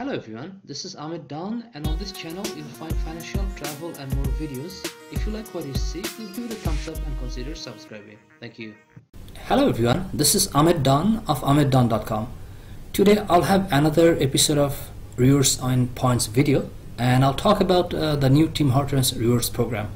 Hello everyone, this is Ahmed Dawn and on this channel you'll find financial, travel and more videos. If you like what you see, please give it a thumbs up and consider subscribing. Thank you. Hello everyone, this is Ahmed Dawn of AhmedDawn.com. Today I'll have another episode of Rewards on Points video and I'll talk about uh, the new Tim Hortons Rewards program.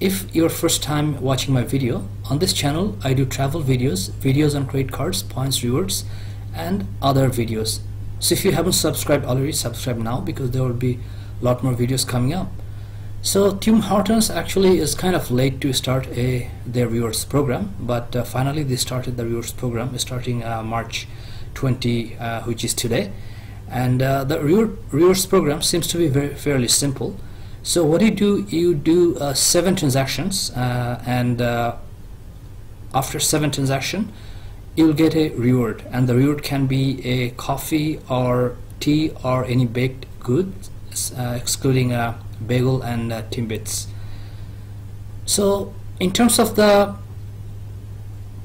If you're first time watching my video, on this channel I do travel videos, videos on credit cards, points, rewards and other videos so if you haven't subscribed already subscribe now because there will be a lot more videos coming up. So Tim Hortons actually is kind of late to start a their rewards program but uh, finally they started the rewards program starting uh, March 20 uh, which is today. And uh, the reward, rewards program seems to be very fairly simple. So what do you do? You do uh, seven transactions uh, and after seven transactions you'll get a reward and the reward can be a coffee or tea or any baked goods uh, excluding a uh, bagel and uh, timbits so in terms of the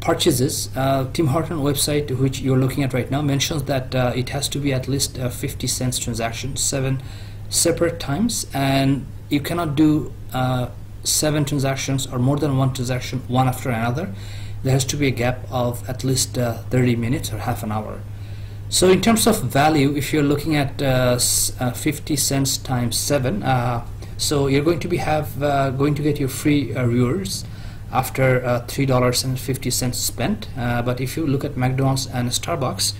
purchases uh, Tim Horton website which you're looking at right now mentions that uh, it has to be at least 50 cents transaction seven separate times and you cannot do uh, seven transactions or more than one transaction one after another there has to be a gap of at least uh, 30 minutes or half an hour. So in terms of value, if you're looking at uh, uh 50 cents times 7, uh, so you're going to be have uh, going to get your free rewards after $3.50 spent. but if you look at McDonald's and Starbucks,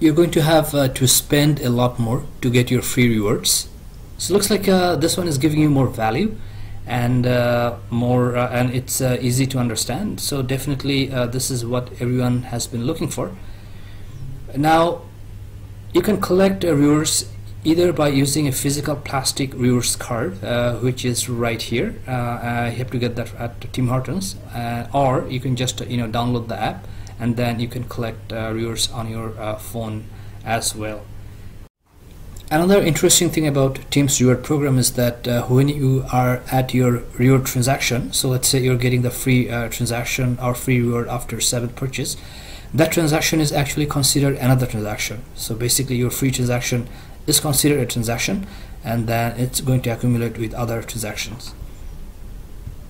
you're going to have to spend a lot more to get your free rewards. So looks like this one is giving you more value and uh, more uh, and it's uh, easy to understand. So definitely uh, this is what everyone has been looking for. Now you can collect rewards either by using a physical plastic rewards card uh, which is right here. Uh, you have to get that at Tim Hortons or you can just you know download the app and then you can collect rewards on your phone as well Another interesting thing about Tims reward program is that uh, when you are at your reward transaction, so let's say you're getting the free uh, transaction or free reward after seventh purchase, that transaction is actually considered another transaction. So basically your free transaction is considered a transaction and then it's going to accumulate with other transactions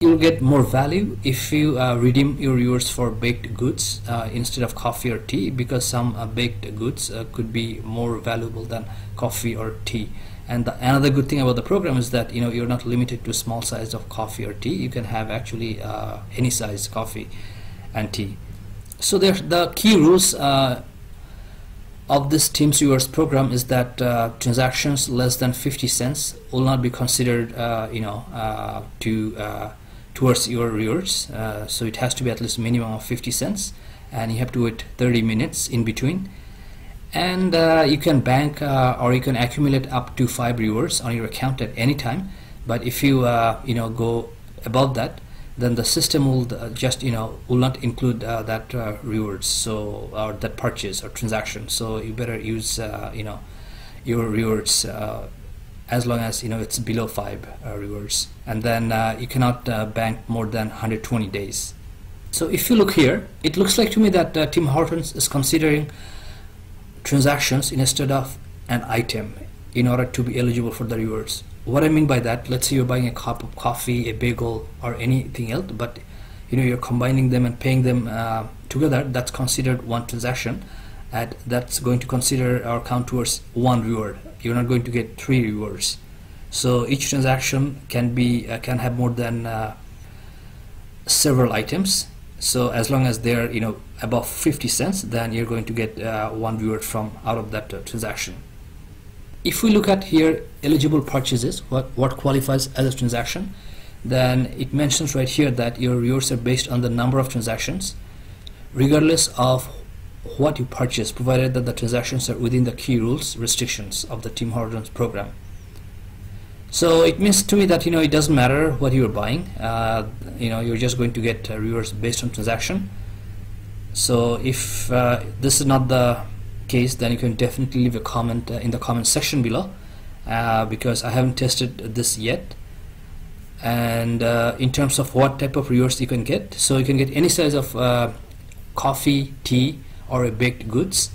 you'll get more value if you uh, redeem your rewards for baked goods uh, instead of coffee or tea because some uh, baked goods uh, could be more valuable than coffee or tea. And the, another good thing about the program is that you know you're not limited to small size of coffee or tea. You can have actually uh, any size coffee and tea. So the key rules uh, of this Tims Rewards program is that transactions less than 50 cents will not be considered you know to towards your rewards. Uh, so it has to be at least minimum of 50 cents and you have to wait 30 minutes in between. And uh, you can bank uh, or you can accumulate up to five rewards on your account at any time. But if you uh, you know go above that then the system will uh, just you know will not include uh, that rewards so or that purchase or transaction. So you better use you know your rewards as long as you know it's below five uh, rewards. And then uh, you cannot uh, bank more than 120 days. So if you look here it looks like to me that uh, Tim Hortons is considering transactions instead of an item in order to be eligible for the rewards. What I mean by that let's say you're buying a cup of coffee a bagel or anything else but you know you're combining them and paying them uh, together that's considered one transaction and that's going to consider or count towards one reward you're not going to get three rewards. So each transaction can be uh, can have more than uh, several items. So as long as they're you know above 50 cents then you're going to get uh, one reward from out of that uh, transaction. If we look at here eligible purchases what what qualifies as a transaction then it mentions right here that your rewards are based on the number of transactions. Regardless of what you purchase provided that the transactions are within the key rules restrictions of the Tim Hortons program. So it means to me that you know it doesn't matter what you're buying. Uh, you know you're just going to get uh, rewards based on transaction. So if uh, this is not the case then you can definitely leave a comment uh, in the comment section below uh, because I haven't tested this yet. And uh, in terms of what type of rewards you can get so you can get any size of coffee tea or a baked goods.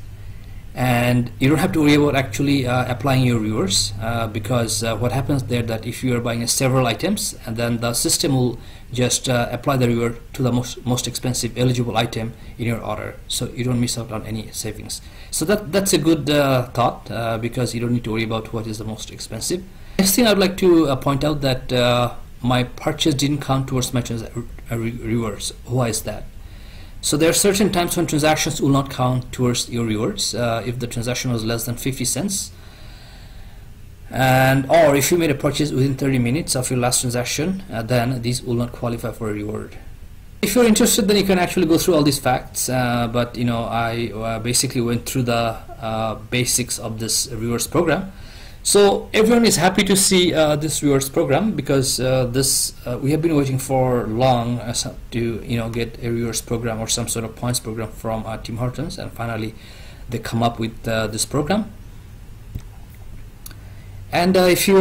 And you don't have to worry about actually uh, applying your rewards uh, because uh, what happens there that if you are buying several items and then the system will just uh, apply the reward to the most most expensive eligible item in your order. So you don't miss out on any savings. So that that's a good uh, thought uh, because you don't need to worry about what is the most expensive. Next thing I'd like to point out that my purchase didn't count towards my rewards. Why is that so there are certain times when transactions will not count towards your rewards uh, if the transaction was less than 50 cents. And or if you made a purchase within 30 minutes of your last transaction uh, then these will not qualify for a reward. If you're interested then you can actually go through all these facts uh, but you know I uh, basically went through the uh, basics of this rewards program so everyone is happy to see uh, this rewards program because uh, this uh, we have been waiting for long uh, to you know get a rewards program or some sort of points program from uh, Tim Hortons. And finally they come up with uh, this program. And if you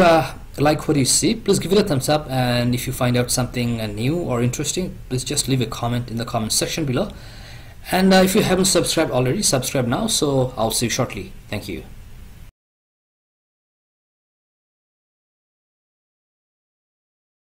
like what you see please give it a thumbs up. And if you find out something new or interesting please just leave a comment in the comment section below. And if you haven't subscribed already subscribe now. So I'll see you shortly. Thank you